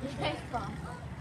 잠 깐. 잠 깐.